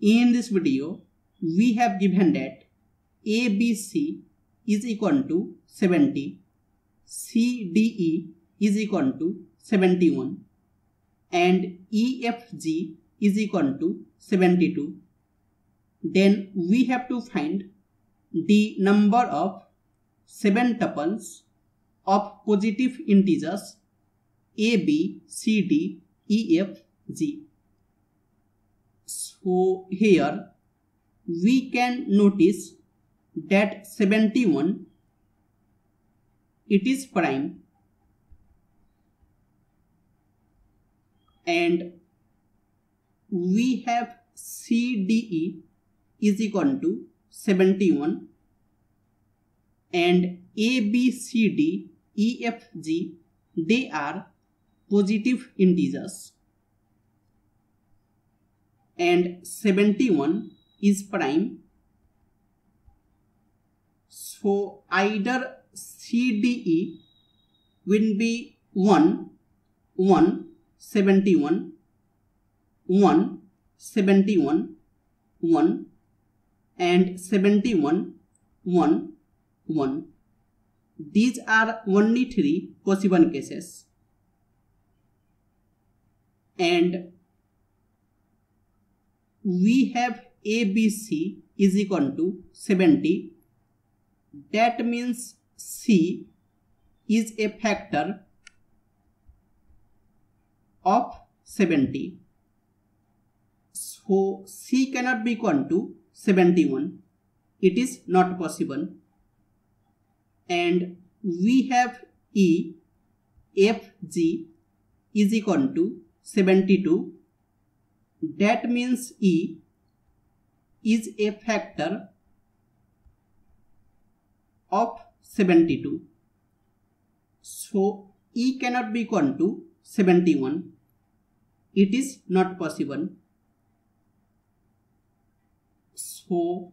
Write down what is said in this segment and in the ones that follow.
In this video, we have given that ABC is equal to 70, CDE is equal to 71 and EFG is equal to 72. Then we have to find the number of 7 tuples of positive integers A, B, C, D, E, F, G. So here we can notice that 71 it is prime. And we have CDE is equal to 71 and ABCD EFG they are positive integers and 71 is prime. So either CDE will be 1 1 71 1 71 1 and 71 1 1 these are only three possible cases. And we have ABC is equal to 70 that means C is a factor of 70 so C cannot be equal to 71 it is not possible. And we have E F G is equal to 72 that means E is a factor of 72 so E cannot be equal to 71 it is not possible. So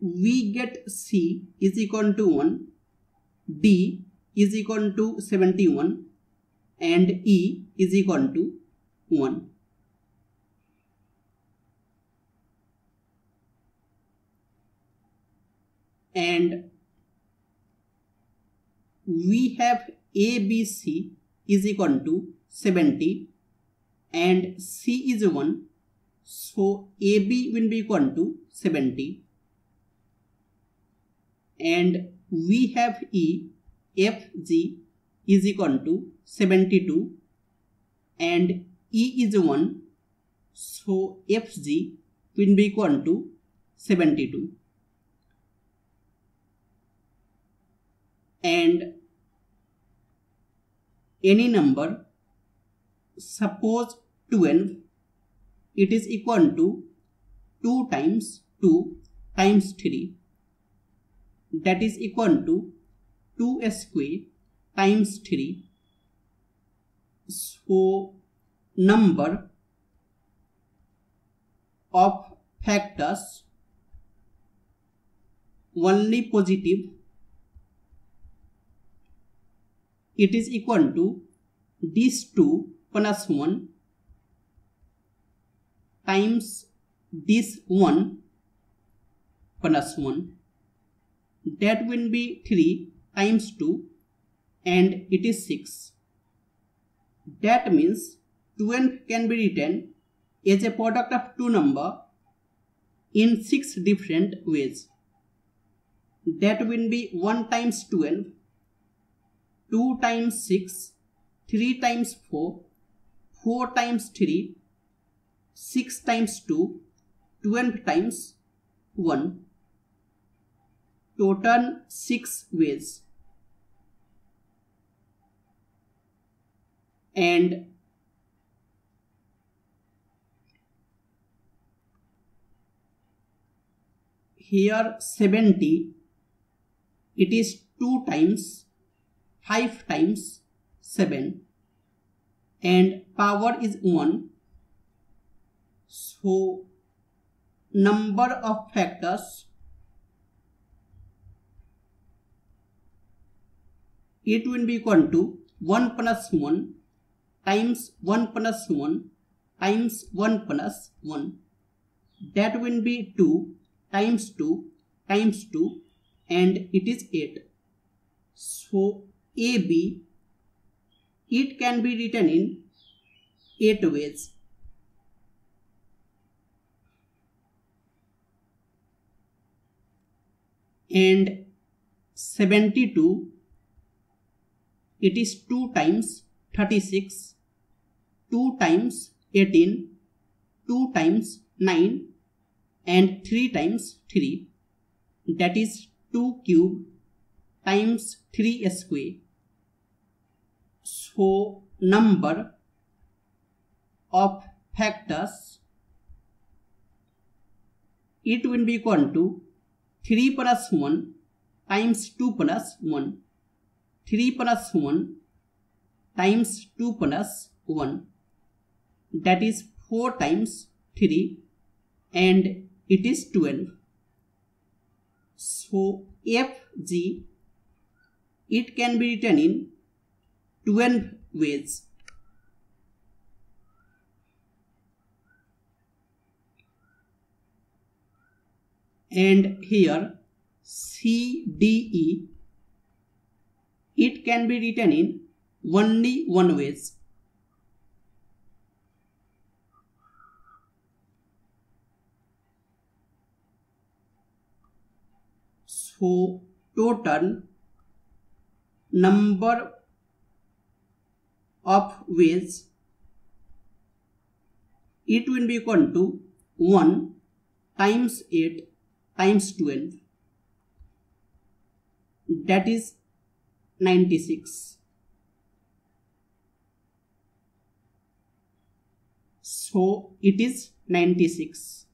we get C is equal to 1 D is equal to 71 and E is equal to 1 and we have ABC is equal to 70 and C is 1 so AB will be equal to 70 and we have E FG is equal to 72 and E is 1 so FG will be equal to 72 and any number suppose 12 it is equal to 2 times 2 times 3 that is equal to 2 square times 3 so number of factors only positive it is equal to this 2 plus 1 times this 1 plus 1 that will be 3 times 2 and it is 6 that means 12 can be written as a product of two number in six different ways. That will be 1 times 12 2 times 6 3 times 4 4 times 3 6 times 2 12 times 1 total 6 ways. And here 70 it is 2 times 5 times 7 and power is 1 so number of factors it will be equal to 1 plus 1 times 1 plus 1 times 1 plus 1 that will be 2 times 2 times 2 and it is 8 so ab it can be written in 8 ways. And 72 it is 2 times 36 2 times 18 2 times 9 and 3 times 3 that is 2 cube times 3 square so number of factors it will be equal to 3 plus 1 times 2 plus 1 3 plus 1 times 2 plus 1 that is 4 times 3 and it is 12 so fg it can be written in 12 ways and here CDE it can be written in only one ways. So total number of ways. It will be equal to 1 times 8 times 12 that is 96 so it is 96